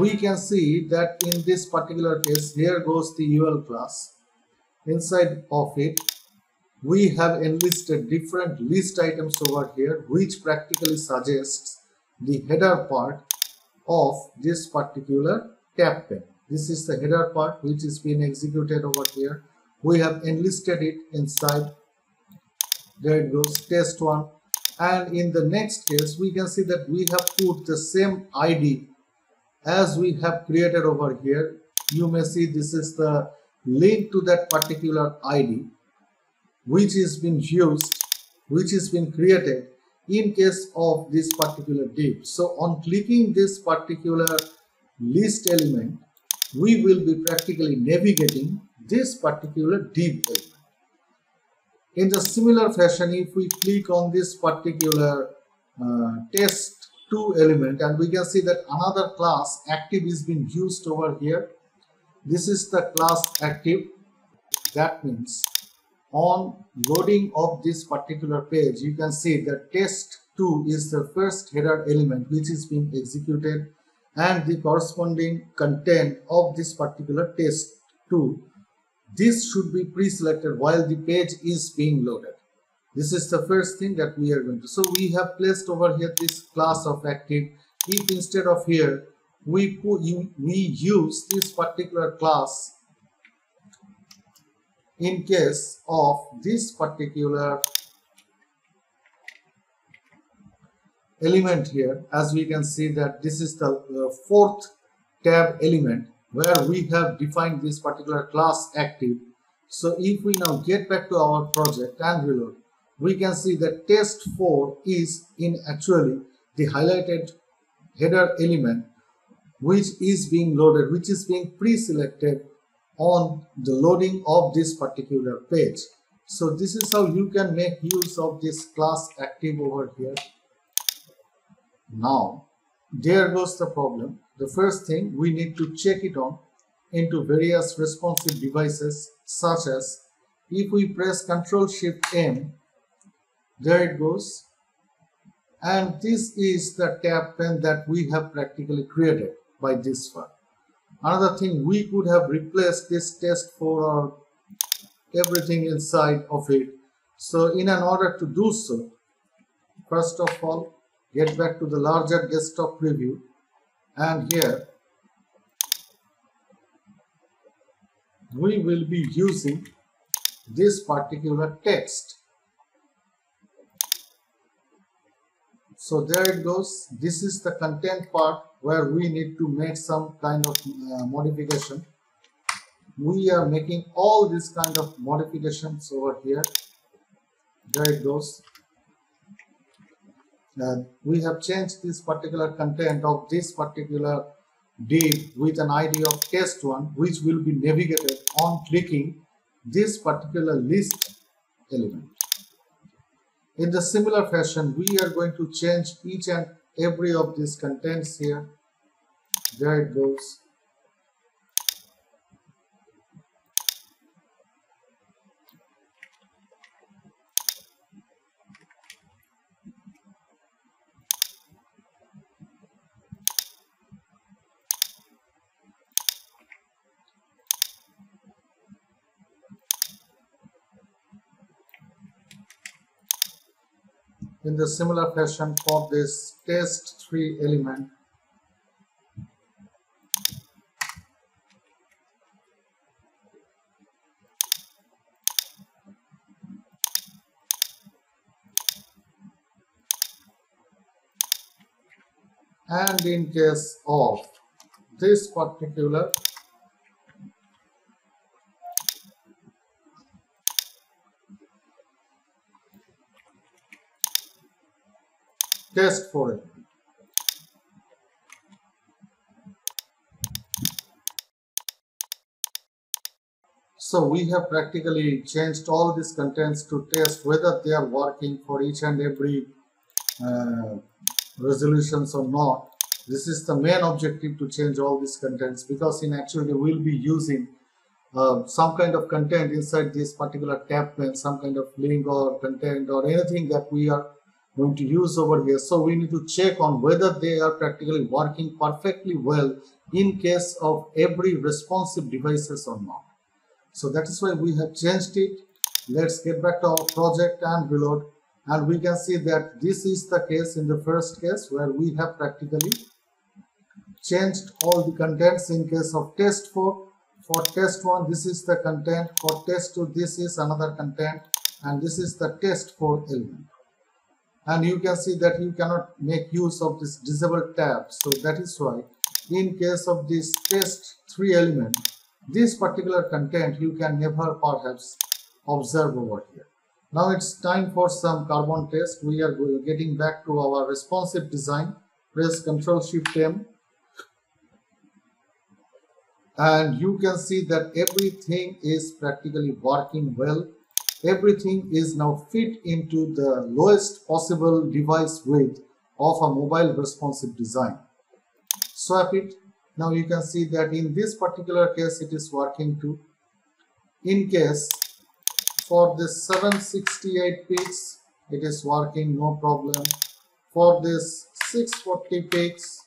we can see that in this particular case here goes the UL class inside of it we have enlisted different list items over here which practically suggests the header part of this particular tab. This is the header part which is being executed over here. We have enlisted it inside. There it goes, test one. And in the next case, we can see that we have put the same ID as we have created over here. You may see this is the link to that particular ID which is been used, which is been created in case of this particular div. So on clicking this particular list element, we will be practically navigating this particular div element. In the similar fashion, if we click on this particular uh, test2 element and we can see that another class active is being used over here. This is the class active. That means on loading of this particular page you can see that test2 is the first header element which is being executed and the corresponding content of this particular test2 this should be pre-selected while the page is being loaded this is the first thing that we are going to so we have placed over here this class of active. If instead of here we put we use this particular class in case of this particular element here as we can see that this is the fourth tab element where we have defined this particular class active. So if we now get back to our project and reload we can see that test 4 is in actually the highlighted header element which is being loaded which is being pre-selected on the loading of this particular page. So this is how you can make use of this class active over here. Now, there goes the problem. The first thing we need to check it on into various responsive devices such as if we press Ctrl Shift M, there it goes. And this is the tab pane that we have practically created by this one. Another thing, we could have replaced this test for everything inside of it. So in an order to do so, first of all, get back to the larger desktop preview and here we will be using this particular text. So there it goes. This is the content part where we need to make some kind of uh, modification. We are making all these kind of modifications over here. There it goes. Uh, we have changed this particular content of this particular div with an id of test1 which will be navigated on clicking this particular list element in the similar fashion we are going to change each and every of these contents here. There it goes in the similar fashion for this test 3 element. And in case of this particular test for it. So we have practically changed all these contents to test whether they are working for each and every uh, resolutions or not. This is the main objective to change all these contents because in actually we'll be using uh, some kind of content inside this particular tab and some kind of link or content or anything that we are going to use over here. So we need to check on whether they are practically working perfectly well in case of every responsive devices or not. So that is why we have changed it. Let's get back to our project and reload. And we can see that this is the case in the first case where we have practically changed all the contents in case of test 4 for test 1 this is the content for test 2 this is another content and this is the test 4 element and you can see that you cannot make use of this disabled tab. So that is why in case of this test 3 element this particular content you can never perhaps observe over here. Now it's time for some carbon test. We are getting back to our responsive design. Press ctrl shift m. And you can see that everything is practically working well everything is now fit into the lowest possible device width of a mobile responsive design. Swap it. Now you can see that in this particular case it is working too. In case for this 768 pix it is working no problem. For this 640 pix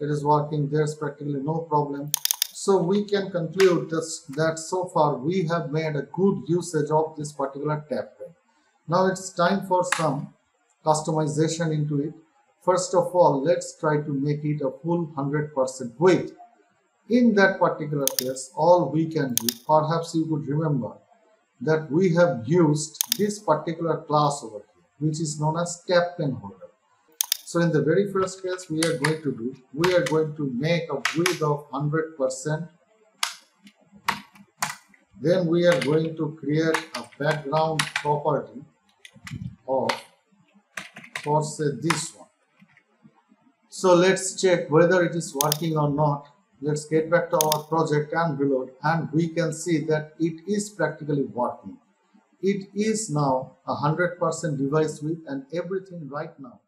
it is working there's practically no problem so we can conclude this, that so far we have made a good usage of this particular tab pane. Now it's time for some customization into it. First of all, let's try to make it a full 100% width. In that particular case, all we can do, perhaps you could remember that we have used this particular class over here, which is known as tab pane holder. So in the very first case we are going to do, we are going to make a width of 100%. Then we are going to create a background property of, for say this one. So let's check whether it is working or not. Let's get back to our project and reload and we can see that it is practically working. It is now a 100% device width and everything right now